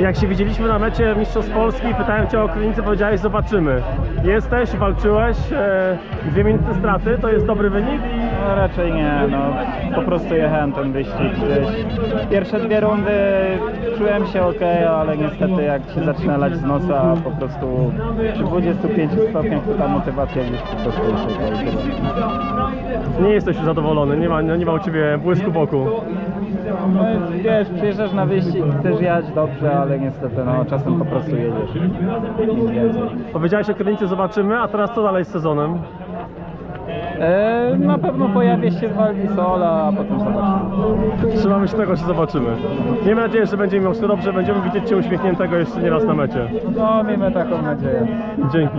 Jak się widzieliśmy na mecie Mistrzostw Polski, pytałem Cię o Krynicę, powiedziałeś zobaczymy. Jesteś, walczyłeś, e, dwie minuty straty, to jest dobry wynik? No raczej nie, no po prostu jechałem ten wyścig gdzieś. Pierwsze dwie rundy czułem się ok, ale niestety jak się zaczyna lać z nosa, po prostu przy 25 stopniach to ta motywacja gdzieś po prostu tyle. Nie jesteś zadowolony, nie ma, nie ma u Ciebie błysku wokół. No wiesz, przyjeżdżasz na wyścig, chcesz jechać dobrze, ale niestety no czasem po prostu jedziesz. Powiedziałeś o Krynicy, zobaczymy, a teraz co dalej z sezonem? E, na pewno pojawię się w Valdisola, a potem zobaczymy. Trzymamy się tego, że zobaczymy. Miejmy nadzieję, że będzie miał wszystko dobrze, będziemy widzieć Cię uśmiechniętego jeszcze nie raz na mecie. No miejmy taką nadzieję. Dzięki.